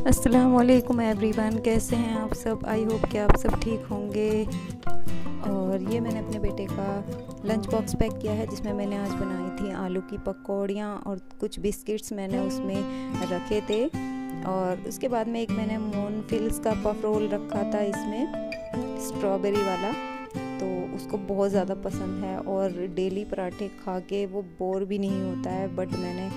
अस्सलाम वालेकुम एवरीवन कैसे हैं आप सब? आई होप कि आप सब ठीक होंगे। और ये मैंने अपने बेटे का लंच बॉक्स पैक किया है, जिसमें मैंने आज बनाई थी आलू की पकौड़ियाँ और कुछ बिस्किट्स मैंने उसमें रखे थे। और उसके बाद में एक मैंने मून फिल्स का पफ रोल रखा था इसमें स्ट्रॉबेरी वाला। तो उसको बहुत ज़्यादा पसंद है और डेली पराठे खा के वो बोर भी नहीं होता है बट मैंने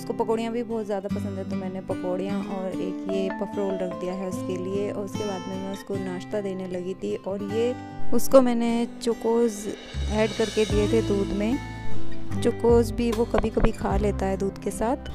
उसको पकौड़ियाँ भी बहुत ज़्यादा पसंद है तो मैंने पकौड़ियाँ और एक ये पफ रोल रख दिया है उसके लिए और उसके बाद में मैं उसको नाश्ता देने लगी थी और ये उसको मैंने चोकोज़ ऐड करके दिए थे दूध में। चोकोज़ भी वो कभी कभी खा लेता है दूध के साथ।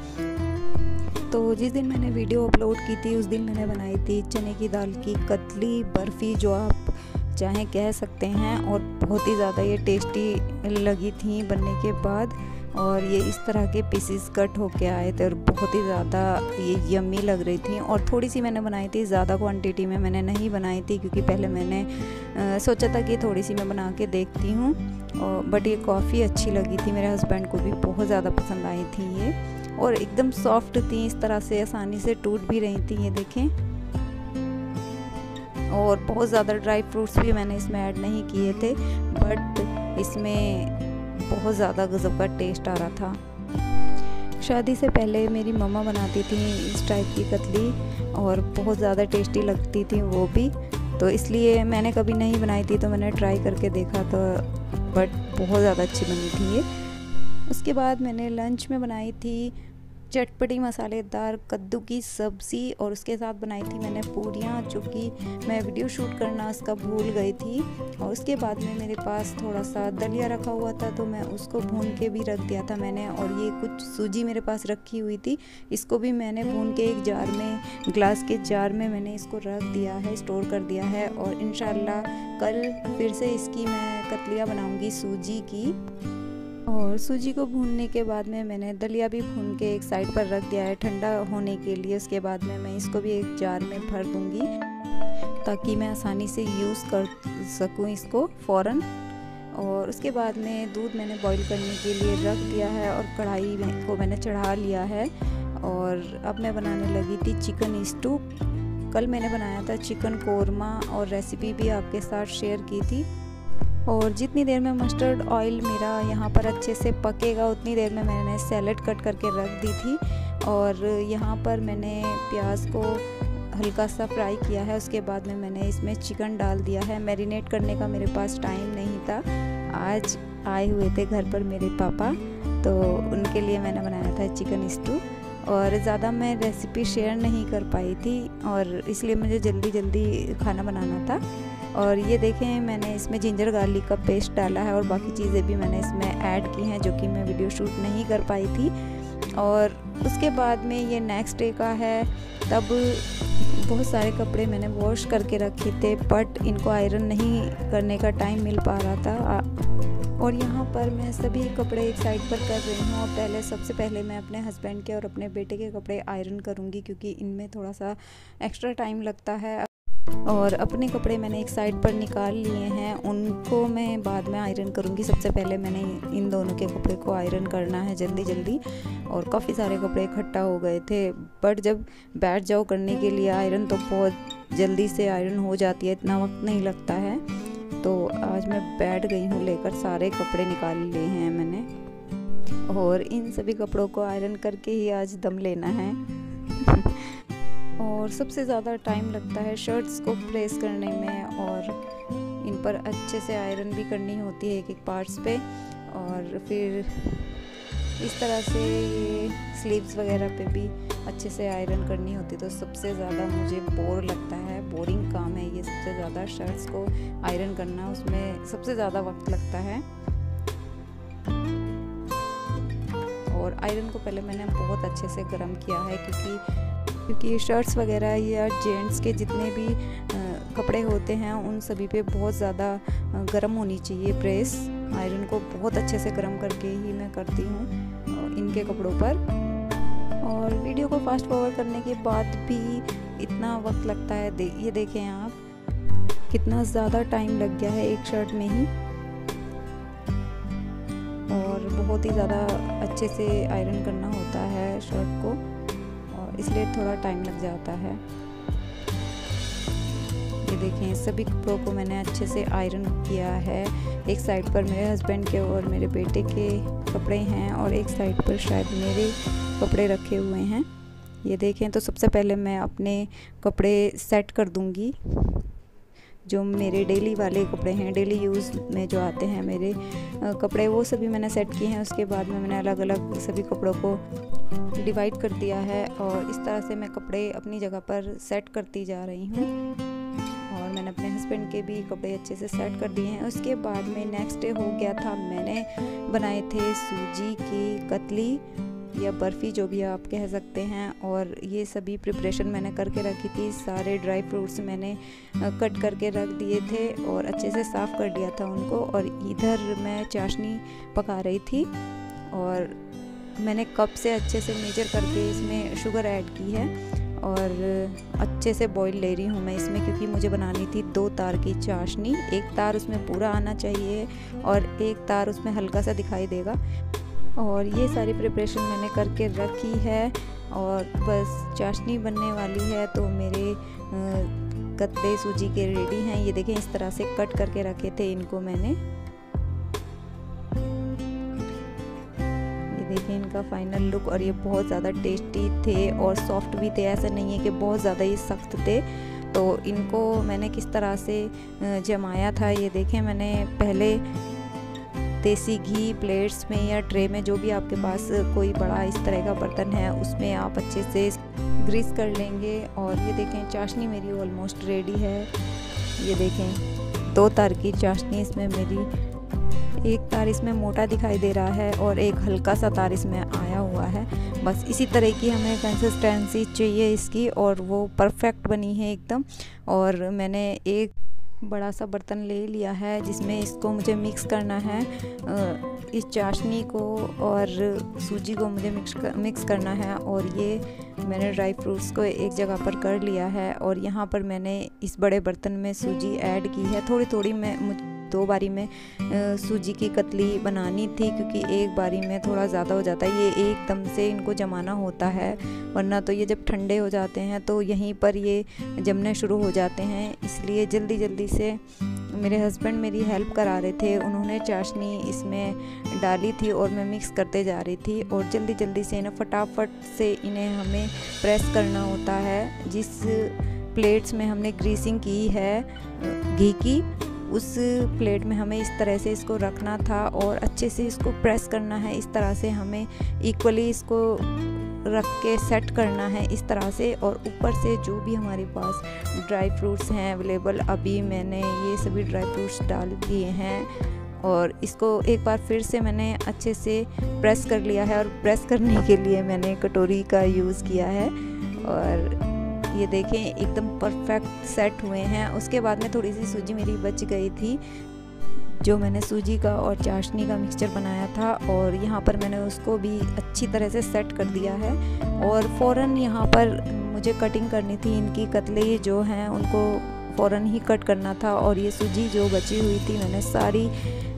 तो जिस दिन मैंने वीडियो अपलोड की थी, उस दिन मैंने बनाई थी चने की दाल की कतली, बर्फ़ी जो आप चाहे कह सकते हैं और बहुत ही ज़्यादा ये टेस्टी लगी थी बनने के बाद। और ये इस तरह के पीसीस कट होके आए थे और बहुत ही ज़्यादा ये यम्मी लग रही थी और थोड़ी सी मैंने बनाई थी ज़्यादा क्वांटिटी में मैंने नहीं बनाई थी क्योंकि पहले मैंने आ, सोचा था कि थोड़ी सी मैं बना के देखती हूँ बट ये काफ़ी अच्छी लगी थी मेरे हस्बैंड को भी बहुत ज़्यादा पसंद आई थी ये और एकदम सॉफ्ट थी इस तरह से आसानी से टूट भी रही थी ये देखें। और बहुत ज़्यादा ड्राई फ्रूट्स भी मैंने इसमें ऐड नहीं किए थे बट इसमें बहुत ज़्यादा गज़ब का टेस्ट आ रहा था। शादी से पहले मेरी मम्मा बनाती थी इस टाइप की कतली और बहुत ज़्यादा टेस्टी लगती थी वो भी। तो इसलिए मैंने कभी नहीं बनाई थी तो मैंने ट्राई करके देखा तो बट बहुत ज़्यादा अच्छी बनी थी ये। उसके बाद मैंने लंच में बनाई थी चटपटी मसालेदार कद्दू की सब्ज़ी और उसके साथ बनाई थी मैंने पूरियाँ जो कि मैं वीडियो शूट करना उसका भूल गई थी। और उसके बाद में मेरे पास थोड़ा सा दलिया रखा हुआ था तो मैं उसको भून के भी रख दिया था मैंने और ये कुछ सूजी मेरे पास रखी हुई थी। इसको भी मैंने भून के एक जार में, ग्लास के जार में मैंने इसको रख दिया है, स्टोर कर दिया है और इन कल फिर से इसकी मैं कतलियाँ बनाऊँगी सूजी की। और सूजी को भूनने के बाद में मैंने दलिया भी भून के एक साइड पर रख दिया है ठंडा होने के लिए। उसके बाद में मैं इसको भी एक जार में भर दूँगी ताकि मैं आसानी से यूज़ कर सकूँ इसको फ़ौर और उसके बाद में दूध मैंने बॉईल करने के लिए रख दिया है और कढ़ाई को मैंने चढ़ा लिया है। और अब मैं बनाने लगी थी चिकन स्टू कल मैंने बनाया था चिकन कौरमा और रेसिपी भी आपके साथ शेयर की थी। और जितनी देर में मस्टर्ड ऑयल मेरा यहाँ पर अच्छे से पकेगा, उतनी देर में मैंने सैलड कट करके रख दी थी। और यहाँ पर मैंने प्याज को हल्का सा फ्राई किया है, उसके बाद में मैंने इसमें चिकन डाल दिया है। मैरिनेट करने का मेरे पास टाइम नहीं था। आज आए हुए थे घर पर मेरे पापा तो उनके लिए मैंने बनाया था चिकन स्टू और ज़्यादा मैं रेसिपी शेयर नहीं कर पाई थी और इसलिए मुझे जल्दी जल्दी खाना बनाना था। और ये देखें, मैंने इसमें जिंजर गार्लिक का पेस्ट डाला है और बाकी चीज़ें भी मैंने इसमें ऐड की हैं जो कि मैं वीडियो शूट नहीं कर पाई थी। और उसके बाद में ये नेक्स्ट डे का है, तब बहुत सारे कपड़े मैंने वॉश करके रखे थे बट इनको आयरन नहीं करने का टाइम मिल पा रहा था। और यहाँ पर मैं सभी कपड़े एक साइड पर कर रही हूँ और पहले, सबसे पहले मैं अपने हस्बैंड के और अपने बेटे के कपड़े आयरन करूँगी क्योंकि इनमें थोड़ा सा एक्स्ट्रा टाइम लगता है। और अपने कपड़े मैंने एक साइड पर निकाल लिए हैं। उनको मैं बाद में आयरन करूँगी। सबसे पहले मैंने इन दोनों के कपड़े को आयरन करना है जल्दी जल्दी और काफ़ी सारे कपड़े इकट्ठा हो गए थे। बट जब बैठ जाओ करने के लिए आयरन तो बहुत जल्दी से आयरन हो जाती है, इतना वक्त नहीं लगता है। तो आज मैं बैठ गई हूँ, लेकर सारे कपड़े निकाल लिए हैं मैंने। और इन सभी कपड़ों को आयरन करके ही आज दम लेना है। और सबसे ज़्यादा टाइम लगता है शर्ट्स को प्रेस करने में और इन पर अच्छे से आयरन भी करनी होती है एक एक पार्ट्स पे और फिर इस तरह से ये स्लीव्स वगैरह पे भी अच्छे से आयरन करनी होती तो सबसे ज़्यादा मुझे बोर लगता है बोरिंग काम है ये सबसे ज़्यादा शर्ट्स को आयरन करना, उसमें सबसे ज़्यादा वक्त लगता है। और आयरन को पहले मैंने बहुत अच्छे से गर्म किया है क्योंकि क्योंकि शर्ट्स वगैरह या जेंट्स के जितने भी कपड़े होते हैं उन सभी पे बहुत ज़्यादा गर्म होनी चाहिए प्रेस आयरन को बहुत अच्छे से गर्म करके ही मैं करती हूँ इनके कपड़ों पर। और वीडियो को फास्ट फॉरवर्ड करने के बाद भी इतना वक्त लगता है दे, ये देखें आप कितना ज़्यादा टाइम लग गया है एक शर्ट में ही। और बहुत ही ज़्यादा अच्छे से आयरन करना होता है शर्ट को। इसलिए थोड़ा टाइम लग जाता है। ये देखें सभी कपड़ों को मैंने अच्छे से आयरन किया है। एक साइड पर मेरे हस्बैंड के और मेरे बेटे के कपड़े हैं और एक साइड पर शायद मेरे कपड़े रखे हुए हैं। ये देखें तो सबसे पहले मैं अपने कपड़े सेट कर दूँगी। जो मेरे डेली वाले कपड़े हैं डेली यूज़ में जो आते हैं मेरे कपड़े, वो सभी मैंने सेट किए हैं। उसके बाद में मैंने अलग अलग सभी कपड़ों को डिवाइड कर दिया है और इस तरह से मैं कपड़े अपनी जगह पर सेट करती जा रही हूँ। और मैंने अपने हस्बैंड के भी कपड़े अच्छे से सेट कर दिए हैं। उसके बाद में नेक्स्ट डे हो गया था, मैंने बनाए थे सूजी की कतली। या बर्फ़ी जो भी आप कह सकते हैं, और ये सभी प्रिपरेशन मैंने करके रखी थी। सारे ड्राई फ्रूट्स मैंने कट करके रख दिए थे और अच्छे से साफ़ कर दिया था उनको। और इधर मैं चाशनी पका रही थी और मैंने कप से अच्छे से मेजर करके इसमें शुगर ऐड की है और अच्छे से बॉईल ले रही हूँ मैं इसमें, क्योंकि मुझे बनानी थी दो तार की चाशनी। एक तार उसमें पूरा आना चाहिए और एक तार उसमें हल्का सा दिखाई देगा। और ये सारी प्रिपरेशन मैंने करके रखी है और बस चाशनी बनने वाली है तो मेरे कत्ते सूजी के रेडी हैं। ये देखें, इस तरह से कट करके रखे थे इनको मैंने। ये देखें, इनका फाइनल लुक और ये बहुत ज़्यादा टेस्टी थे और सॉफ्ट भी थे। ऐसा नहीं है कि बहुत ज़्यादा ये सख्त थे। तो इनको मैंने किस तरह से जमाया था, ये देखें, मैंने पहले देसी घी प्लेट्स में या ट्रे में जो भी आपके पास कोई बड़ा इस तरह का बर्तन है, उसमें आप अच्छे से ग्रीस कर लेंगे और ये देखें, चाशनी मेरी ऑलमोस्ट रेडी है। ये देखें, दो तार की चाशनी इसमें मेरी, एक तार इसमें मोटा दिखाई दे रहा है और एक हल्का सा तार इसमें आया हुआ है। बस इसी तरह की हमें कंसिस्टेंसी चाहिए इसकी और वो परफेक्ट बनी है एकदम। और मैंने एक बड़ा सा बर्तन ले लिया है जिसमें इसको मुझे मिक्स करना है। इस चाशनी को और सूजी को मुझे मिक्स कर, मिक्स करना है और ये मैंने ड्राई फ्रूट्स को एक जगह पर कर लिया है और यहाँ पर मैंने इस बड़े बर्तन में सूजी ऐड की है। थोड़ी थोड़ी मैं दो बारी में सूजी की कतली बनानी थी क्योंकि एक बारी में थोड़ा ज़्यादा हो जाता है। ये एकदम से इनको जमाना होता है, वरना तो ये जब ठंडे हो जाते हैं तो यहीं पर ये जमने शुरू हो जाते हैं। इसलिए जल्दी जल्दी से मेरे हस्बैंड मेरी हेल्प करा रहे थे। उन्होंने चाशनी इसमें डाली थी और मैं मिक्स करते जा रही थी और जल्दी जल्दी से इन्हें फटाफट से इन्हें हमें प्रेस करना होता है। जिस प्लेट्स में हमने ग्रीसिंग की है घी की उस प्लेट में हमें इस तरह से इसको रखना था और अच्छे से इसको प्रेस करना है, इस तरह से हमें इक्वली इसको रख के सेट करना है इस तरह से और ऊपर से जो भी हमारे पास ड्राई फ्रूट्स हैं अवेलेबल अभी मैंने ये सभी ड्राई फ्रूट्स डाल दिए हैं और इसको एक बार फिर से मैंने अच्छे से प्रेस कर लिया है और प्रेस करने के लिए मैंने कटोरी का यूज़ किया है और ये देखें, एकदम परफेक्ट सेट हुए हैं। उसके बाद में थोड़ी सी सूजी मेरी बच गई थी, जो मैंने सूजी का और चाशनी का मिक्सचर बनाया था और यहाँ पर मैंने उसको भी अच्छी तरह से सेट कर दिया है। और फ़ौर यहाँ पर मुझे कटिंग करनी थी, इनकी कतले जो हैं, उनको फ़ौर ही कट करना था और ये सूजी जो बची हुई थी, मैंने सारी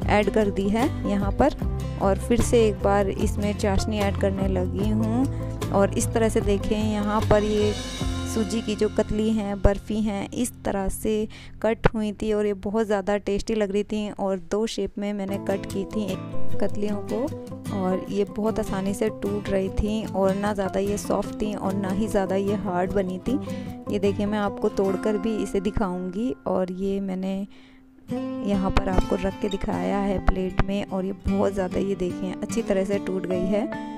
ऐड कर दी है यहाँ पर। और फिर से एक बार इसमें चाशनी ऐड करने लगी हूँ। और इस तरह से देखें, यहाँ पर ये सूजी की जो कतली हैं, बर्फ़ी हैं, इस तरह से कट हुई थी और ये बहुत ज़्यादा टेस्टी लग रही थी और दो शेप में मैंने कट की थी कतलियों को और ये बहुत आसानी से टूट रही थी और ना ज़्यादा ये सॉफ्ट थी और ना ही ज़्यादा ये हार्ड बनी थी। ये देखिए मैं आपको तोड़कर भी इसे दिखाऊँगी और ये मैंने यहाँ पर आपको रख के दिखाया है प्लेट में और ये बहुत ज़्यादा ये देखें अच्छी तरह से टूट गई है।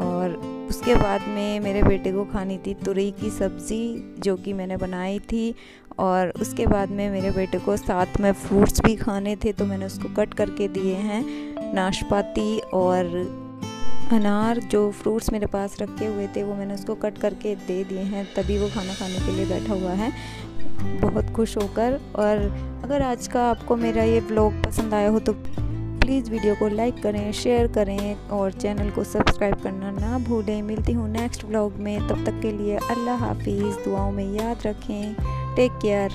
और उसके बाद में मेरे बेटे को खानी थी तुरई की सब्ज़ी, जो कि मैंने बनाई थी। और उसके बाद में मेरे बेटे को साथ में फ्रूट्स भी खाने थे तो मैंने उसको कट करके दिए हैं नाशपाती और अनार, जो फ्रूट्स मेरे पास रखे हुए थे, वो मैंने उसको कट करके दे दिए हैं। तभी वो खाना खाने के लिए बैठा हुआ है। बहुत खुश होकर। और अगर आज का आपको मेरा ये ब्लॉग पसंद आया हो तो प्लीज़ वीडियो को लाइक करें शेयर करें और चैनल को सब्सक्राइब करना ना भूलें। मिलती हूँ नेक्स्ट ब्लॉग में। तब तक के लिए अल्लाह हाफिज़। दुआओं में याद रखें। Take care